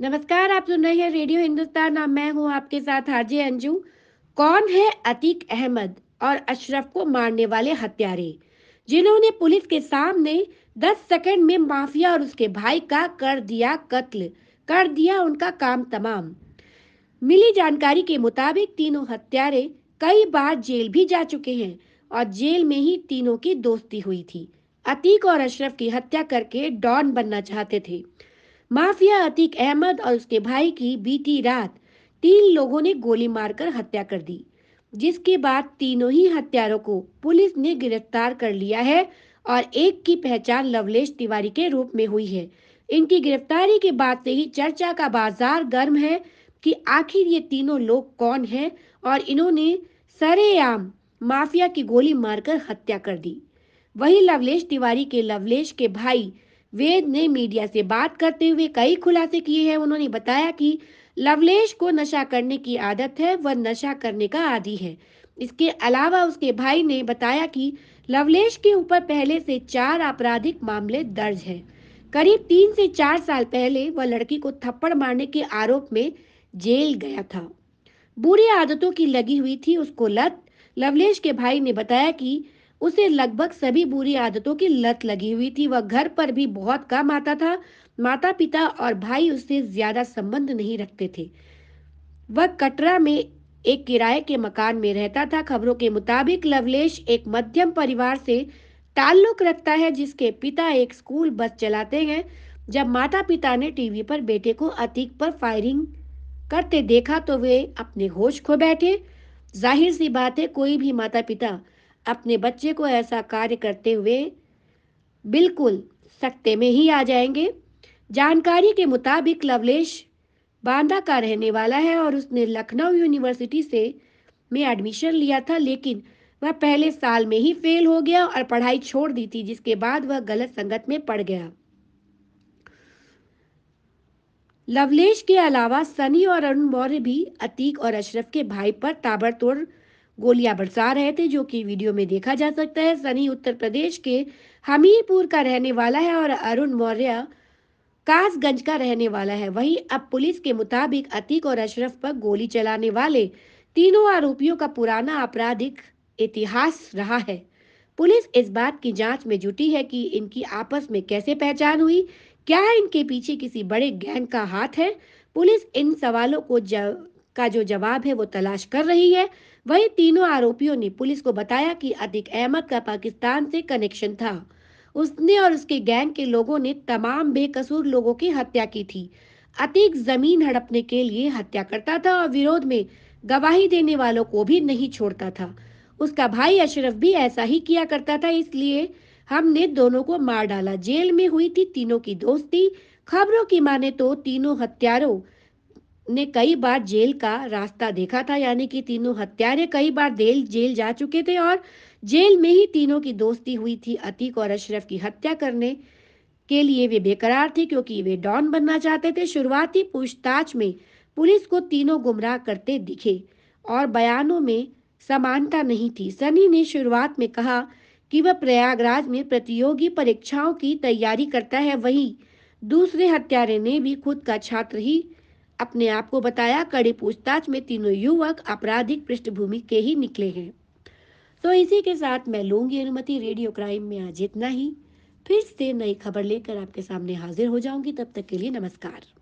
नमस्कार, आप सुन रहे हैं रेडियो हिंदुस्तान और मैं हूँ आपके साथ हाजी अंजू। कौन है अतीक अहमद और अशरफ को मारने वाले हत्यारे? जिन्होंने पुलिस के सामने 10 सेकंड में माफिया और उसके भाई का कर दिया कत्ल, कर दिया उनका काम तमाम। मिली जानकारी के मुताबिक तीनों हत्यारे कई बार जेल भी जा चुके हैं और जेल में ही तीनों की दोस्ती हुई थी। अतीक और अशरफ की हत्या करके डॉन बनना चाहते थे। माफिया अतीक अहमद और उसके भाई की बीती रात तीन लोगों ने गोली मारकर हत्या कर दी, जिसके बाद तीनों ही हत्यारों को पुलिस ने गिरफ़्तार कर लिया है और एक की पहचान लवलेश तिवारी के रूप में हुई है। इनकी गिरफ्तारी के बाद से ही चर्चा का बाज़ार गर्म है कि आखिर ये तीनों लोग कौन हैं और इन्होंने सरेआम माफिया की गोली मारकर हत्या कर दी। वही लवलेश तिवारी के लवलेश के भाई वेद ने मीडिया से बात करते हुए कई खुलासे किए हैं। उन्होंने बताया कि लवलेश को नशा करने की आदत है, वह नशा करने का आदि है। इसके अलावा उसके भाई ने बताया कि लवलेश के ऊपर पहले से चार आपराधिक मामले दर्ज हैं। करीब तीन से चार साल पहले वह लड़की को थप्पड़ मारने के आरोप में जेल गया था। बुरी आदतों की लगी हुई थी उसको लत। लवलेश के भाई ने बताया कि उसे लगभग सभी बुरी आदतों की लत लगी हुई थी। वह घर पर भी बहुत कम आता था। माता पिता और भाई उससे ज़्यादा संबंध नहीं रखते थे। वह कटरा में एक किराए के मकान में रहता था। खबरों के मुताबिक लवलेश एक मध्यम परिवार से ताल्लुक रखता है, जिसके पिता एक स्कूल बस चलाते हैं। जब माता पिता ने टीवी पर बेटे को अतीक पर फायरिंग करते देखा तो वे अपने होश खो बैठे। ज़ाहिर सी बात है, कोई भी माता पिता अपने बच्चे को ऐसा कार्य करते हुए बिल्कुल सकते में ही आ जाएँगे। जानकारी के मुताबिक लवलेश बांदा का रहने वाला है और उसने लखनऊ यूनिवर्सिटी से में एडमिशन लिया था, लेकिन वह पहले साल में ही फेल हो गया और पढ़ाई छोड़ दी थी, जिसके बाद वह गलत संगत में पड़ गया। लवलेश के अलावा सनी और अरुण मौर्य भी अतीक और अशरफ के भाई पर ताबड़तोड़ गोलियाँ बरसा रहे थे, जो कि वीडियो में देखा जा सकता है। सनी उत्तर प्रदेश के हमीरपुर का रहने वाला है और अरुण मौर्य कासगंज का रहने वाला है। वहीं अब पुलिस के मुताबिक अतीक और अशरफ पर गोली चलाने वाले तीनों आरोपियों का पुराना आपराधिक इतिहास रहा है। पुलिस इस बात की जाँच में जुटी है कि इनकी आपस में कैसे पहचान हुई, क्या इनके पीछे किसी बड़े गैंग का हाथ है। पुलिस इन सवालों को का जो जवाब है वो तलाश कर रही है। वही तीनों आरोपियों ने पुलिस को बताया कि अतिक अहमद का पाकिस्तान से कनेक्शन था। उसने और उसके गैंग के लोगों ने तमाम बेकसूर लोगों की हत्या की थी। अतीक ज़मीन हड़पने के लिए हत्या करता था और विरोध में गवाही देने वालों को भी नहीं छोड़ता था। उसका भाई अशरफ भी ऐसा ही किया करता था, इसलिए हमने दोनों को मार डाला। जेल में हुई थी तीनों की दोस्ती। खबरों की माने तो तीनों हत्यारों ने कई बार जेल का रास्ता देखा था, यानी कि तीनों हत्यारे कई बार जेल जेल जा चुके थे और जेल में ही तीनों की दोस्ती हुई थी। अतीक और अशरफ की हत्या करने के लिए वे बेकरार थे, क्योंकि वे डॉन बनना चाहते थे। शुरुआती पूछताछ में पुलिस को तीनों गुमराह करते दिखे और बयानों में समानता नहीं थी। सनी ने शुरुआत में कहा कि वह प्रयागराज में प्रतियोगी परीक्षाओं की तैयारी करता है, वहीं दूसरे हत्यारे ने भी खुद का छात्र ही अपने आप को बताया, कड़ी पूछताछ में तीनों युवक आपराधिक पृष्ठभूमि के ही निकले हैं। तो इसी के साथ मैं लूँगी अनुमति, रेडियो क्राइम में आज इतना ही। फिर से नई खबर लेकर आपके सामने हाजिर हो जाऊँगी, तब तक के लिए नमस्कार।